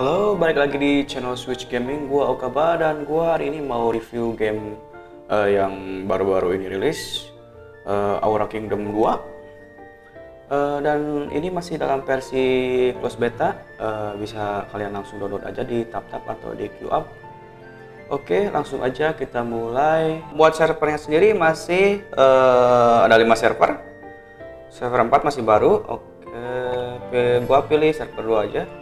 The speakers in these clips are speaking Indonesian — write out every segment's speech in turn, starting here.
Halo, balik lagi di channel Switch Gaming. Gua Okaba dan gua hari ini mau review game eh, yang baru-baru ini rilis, eh, Aura Kingdom 2. Eh, dan ini masih dalam versi close beta, eh, bisa kalian langsung download aja di TapTap atau di QUp. Oke, langsung aja kita mulai. Buat servernya sendiri masih eh, ada 5 server. Server 4 masih baru. Oke, gua pilih server 2 aja.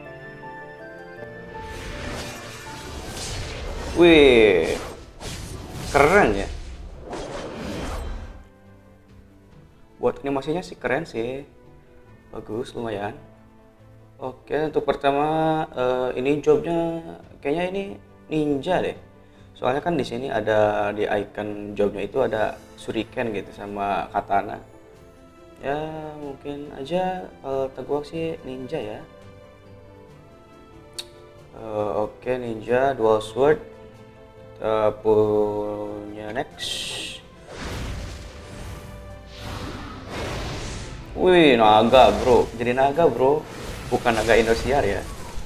Wih, keren ya. Buat animasinya sih keren sih, bagus lumayan. Oke, untuk pertama eh, ini jobnya kayaknya ini ninja deh. Soalnya kan di sini ada di icon jobnya itu ada shuriken gitu sama katana. Ya mungkin aja kalau teguak sih ninja ya. Eh, Oke ninja dual sword kita punya next. Wih naga bro. Jadi naga bro. Bukan naga Indosiar ya?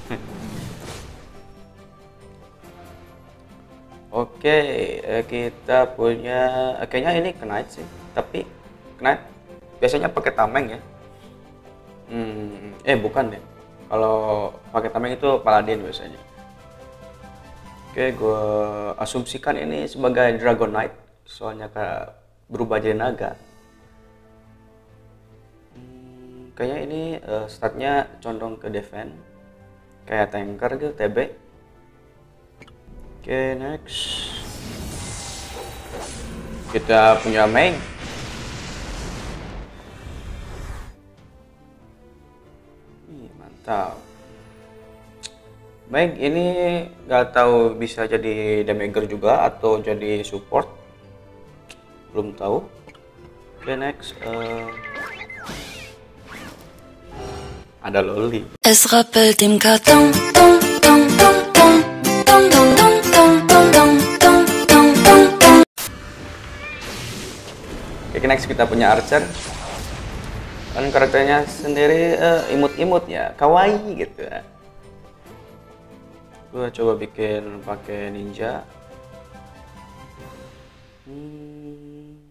Oke eh, kita punya eh, kayaknya ini knight sih. Tapi knight biasanya pakai tameng ya? Hmm, eh bukan deh. Kalau pakai tameng itu paladin biasanya. Oke, gue asumsikan ini sebagai Dragon Knight, soalnya kayak berubah jadi naga. Kayaknya ini eh, statnya condong ke defense, kayak tanker gitu, TB. Oke, next. Kita punya Mei. Ih, mantap. Baik, ini nggak tahu bisa jadi damager juga atau jadi support. Belum tahu. Oke, next. eh, ada loli. Es rappelt im Karton. Dong, dong, dong, dong. Dong, dong, dong, dong, dong, dong, dong, dong, dong, dong. Oke, next kita punya Archer. Kan karakternya sendiri eh, imut-imut ya, kawaii gitu ya. Gua coba bikin pakai ninja. Hmm,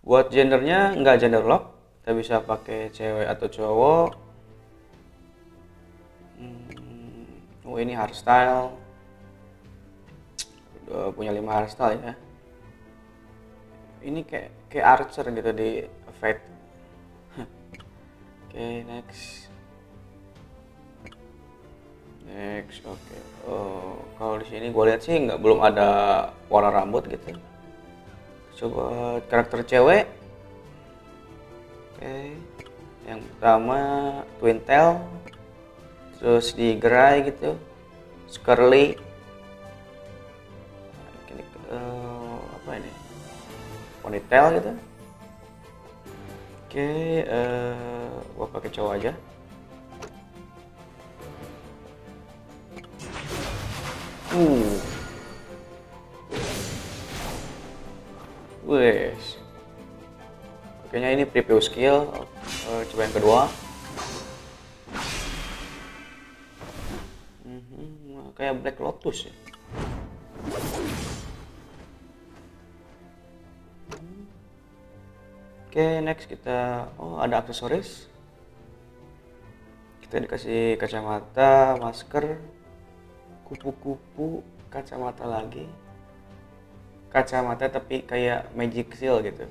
buat gendernya nggak gender lock, kita bisa pakai cewek atau cowok. Hmm, oh ini hardstyle. Udah punya 5 hardstyle ya ini kayak kayak archer gitu di Fate. Oke, next. Next, sini gue lihat sih nggak belum ada warna rambut gitu. Coba karakter cewek. Oke. Yang pertama Twin Tail. Terus di gerai gitu. Scarly. Ini, eh, apa ini? ponytail gitu oke eh gua pakai cowok aja uh. Wes. Kayaknya ini preview skill. Eh, coba yang kedua. Mhm, kayak Black Lotus ya. Oke, next kita oh ada aksesoris. Kita dikasih kacamata, masker, kupu-kupu, kacamata lagi. Kacamata tapi kayak magic seal gitu.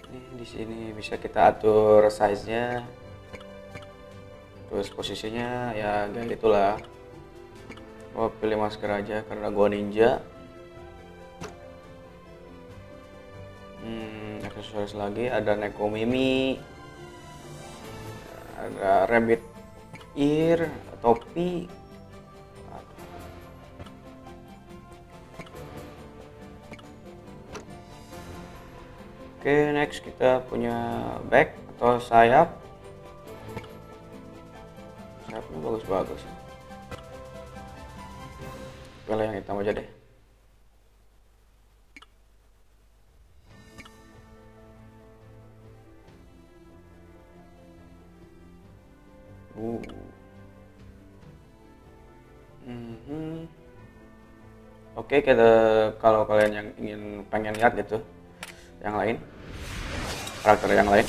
Ini di sini bisa kita atur size-nya. Terus posisinya ya kayak gitulah. Gua pilih masker aja karena gua ninja. Hmm, aksesoris lagi ada Nekomimi, ada rabbit ear, topi. Oke, next kita punya back atau sayap. Sayapnya bagus-bagus. Pilih yang hitam aja deh. Oke, kita kalau kalian yang ingin pengen lihat gitu, yang lain, karakter yang lain,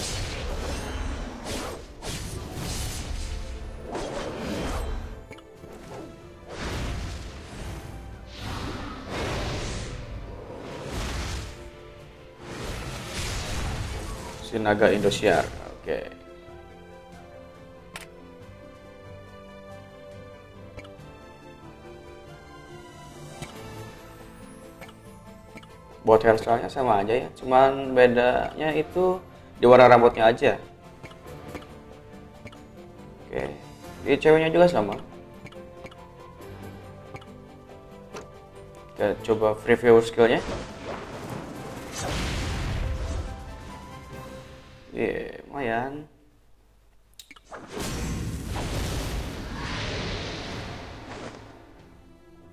si naga Indosiar. Oke. Buat hairstyle-nya sama aja ya, cuman bedanya itu di warna rambutnya aja. Oke, di ceweknya juga sama. Kita coba preview skillnya. Iya, lumayan.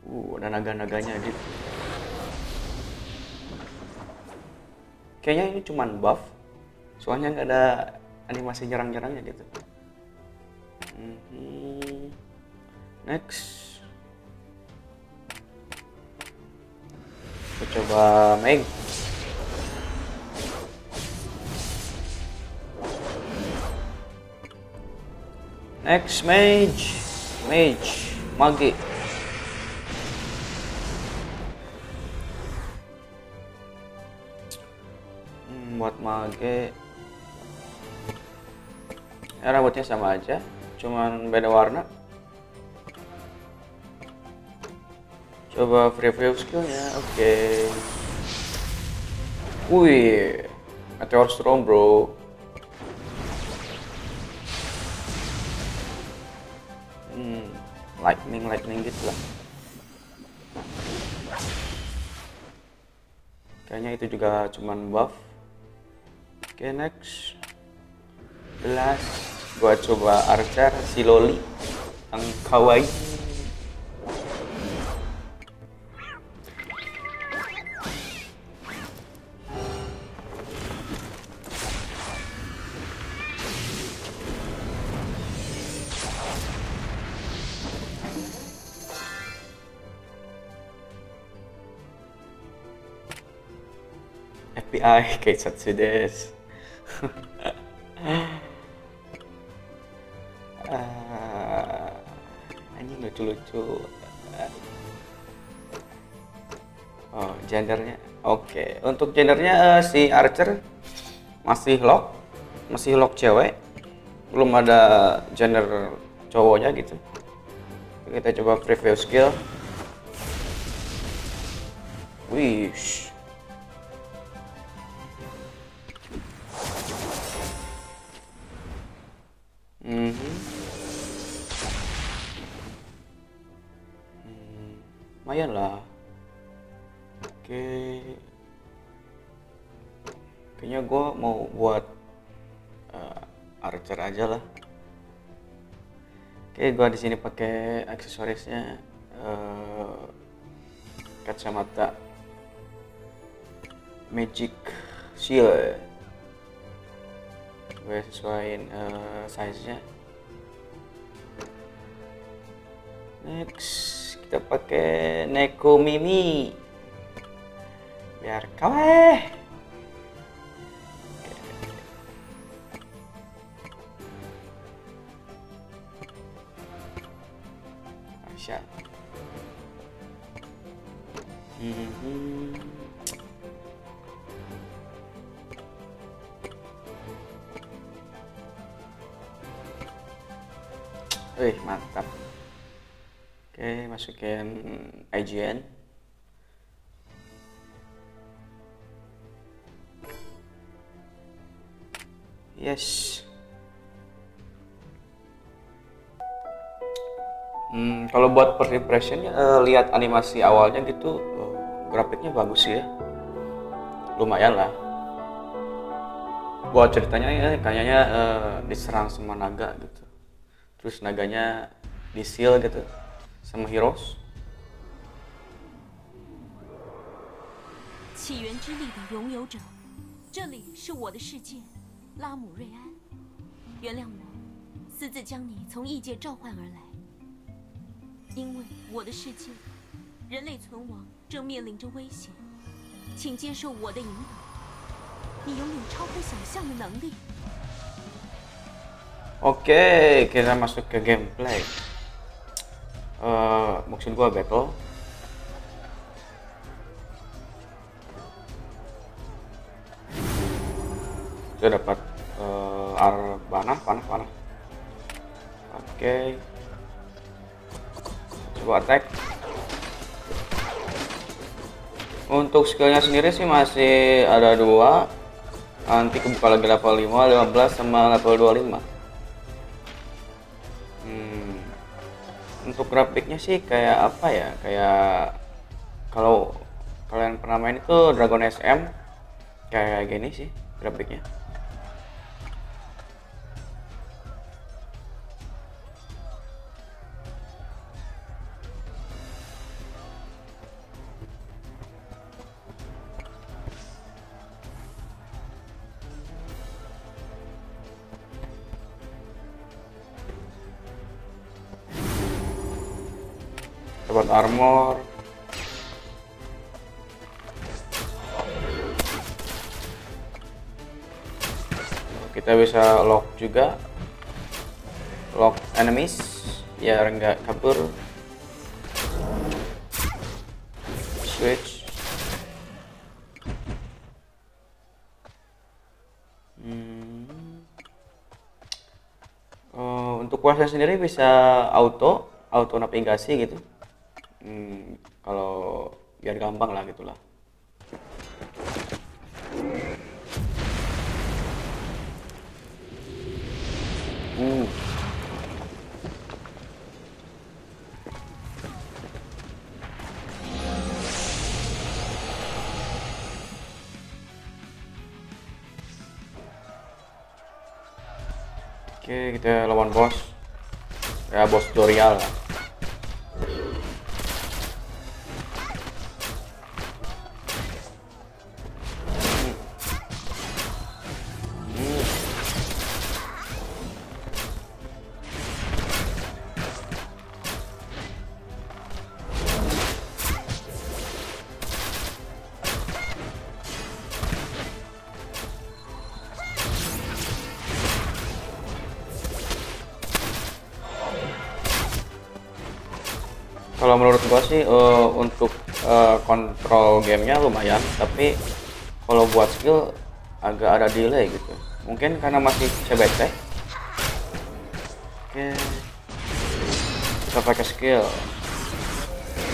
Uh, ada naga-naganya gitu. Kayaknya ini cuman buff, soalnya nggak ada animasi nyerang-nyerangnya gitu. Next, kita coba Meg. Next mage, mage, mage. Mage, ya, rambutnya sama aja, cuman beda warna. Coba preview skillnya, oke. Wih, meteor storm bro. Hmm, lightning lightning gitu lah. Kayaknya itu juga cuman buff. Oke next, belas. Gua coba archer si loli yang kawaii. FBI Keisatsu desu. Ah, anjing lucu-lucu. Oh, gendernya. Oke, untuk gendernya eh, si Archer masih lock, masih lock cewek. Belum ada gender cowoknya gitu. Kita coba preview skill. Wish. Lumayan lah. Oke. Kayaknya gue mau buat eh, archer aja lah. Oke, gue di sini pakai aksesorisnya eh, kacamata magic shield gue sesuaiin eh, size nya next kita pakai Neko Mimi biar Aisyah Mhm. Wih, mantap. Oke, masukin IGN. Yes. Hmm, kalau buat first impressionnya, eh, lihat animasi awalnya gitu, eh, grafiknya bagus sih ya. Lumayan lah. Buat ceritanya ya, kayaknya eh, diserang sama naga gitu. Terus naganya di seal gitu sama heroes. 起源之力的拥有者，这里是我的世界，拉姆瑞安。原谅我，私自将你从异界召唤而来。因为我的世界，人类存亡正面临着危险，请接受我的引导。你拥有超乎想象的能力。Oke, kita masuk ke gameplay. Eh, maksud gua battle. Saya dapat eh, ar panah, panah, panah. Oke. Coba attack. Untuk skillnya sendiri sih masih ada dua. Nanti kebuka lagi level 5, 15 sama level 25. Untuk grafiknya sih kayak apa ya? Kayak kalau kalian pernah main itu Dragon SM kayak gini sih grafiknya. Dapat armor. Kita bisa lock juga. Lock enemies. Biar nggak kabur. Switch. Hmm. Eh, untuk kuasa sendiri bisa auto auto navigasi gitu Hmm, kalau biar gampang lah gitulah. Uh. Oke, kita lawan bos. Ya, bos tutorial lah. Kalau menurut gua sih eh, untuk eh, kontrol gamenya lumayan, tapi kalau buat skill agak ada delay gitu. Mungkin karena masih CBT. Oke. Kita pakai skill.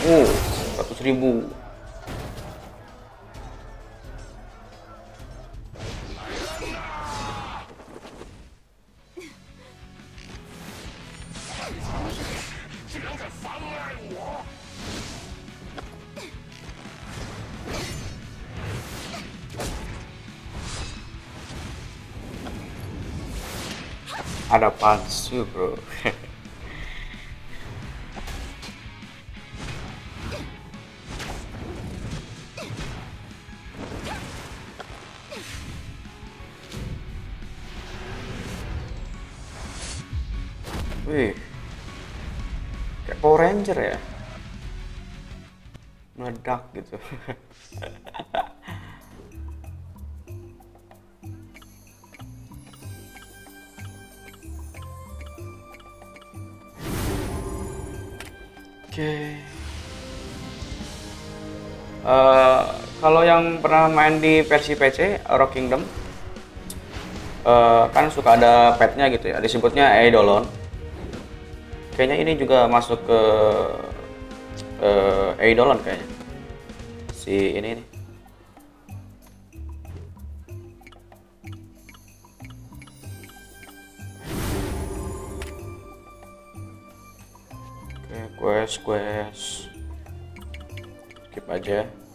Uh, 100 ribu. Ada palsu bro. Wih, kayak Power Ranger ya, meledak gitu. yang pernah main di versi PC Rock Kingdom, eh, kan suka ada petnya gitu ya, disebutnya Eidolon. Kayaknya ini juga masuk ke eh, Eidolon kayaknya. Si ini nih. Oke, quest, quest. Skip aja.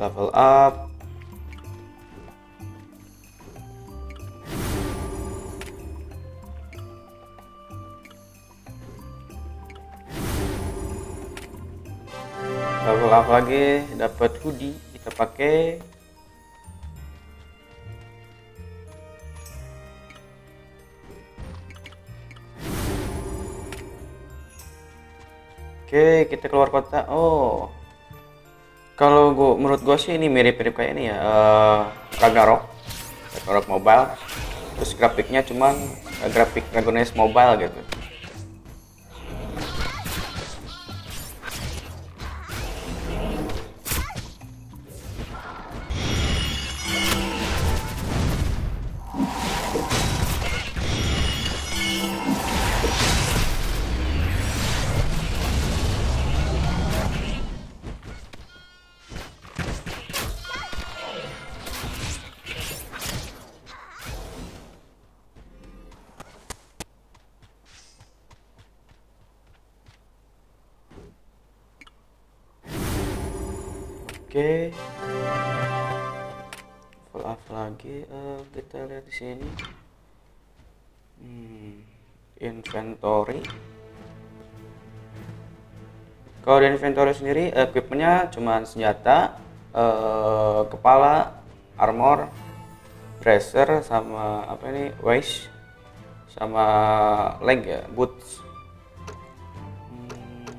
level up. Level up lagi dapat hoodie kita pakai. Oke, kita keluar kota. Oh, menurut gue sih ini mirip-mirip kayak ini ya, uh, Ragnarok, Ragnarok Mobile. Terus grafiknya cuman uh, grafik Dragon Mobile gitu. Oke. Full up lagi eh, kita lihat di sini. Hmm, inventory. Kalau di inventory sendiri equipmentnya cuma senjata, eh, kepala, armor, dresser sama apa ini waist sama leg ya boots. Hmm,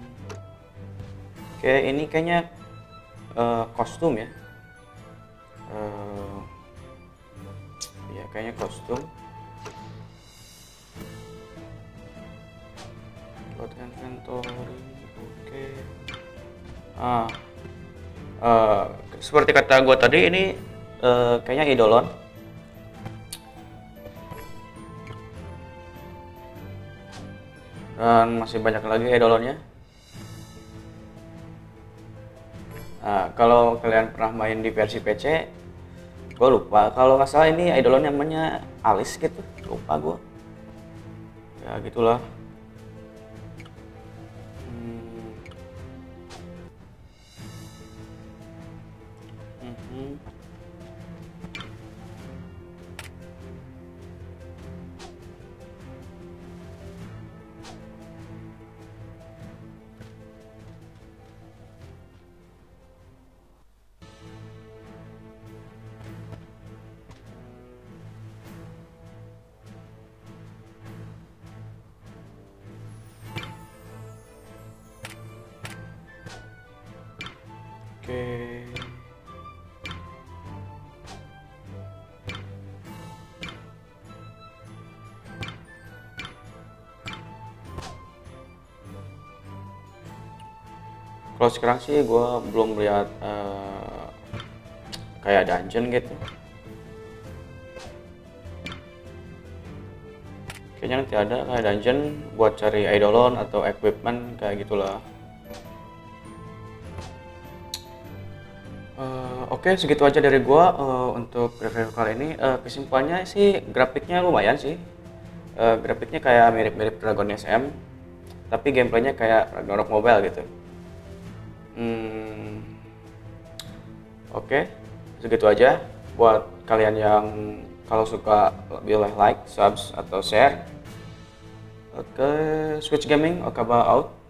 Oke ini kayaknya eh, kostum ya. Eh, ya kayaknya kostum. Buat inventory, oke. Ah, eh, seperti kata gua tadi ini eh, kayaknya idolon. Dan masih banyak lagi idolonnya. Nah, kalau kalian pernah main di versi PC, gue lupa. Kalau nggak salah ini idolnya namanya Alice gitu, lupa gue. Ya gitulah. Kalau sekarang sih gue belum lihat eh, kayak dungeon gitu. Kayaknya nanti ada kayak dungeon buat cari eidolon atau equipment kayak gitulah. Eh, Oke, segitu aja dari gua eh, untuk review kali ini. Eh, kesimpulannya sih grafiknya lumayan sih. Eh, grafiknya kayak mirip-mirip Dragon SM, tapi gameplaynya kayak Ragnarok Mobile gitu. Hmm, Oke, segitu aja. Buat kalian yang kalau suka boleh like, subs atau share. Oke, Switch Gaming, Okaba out.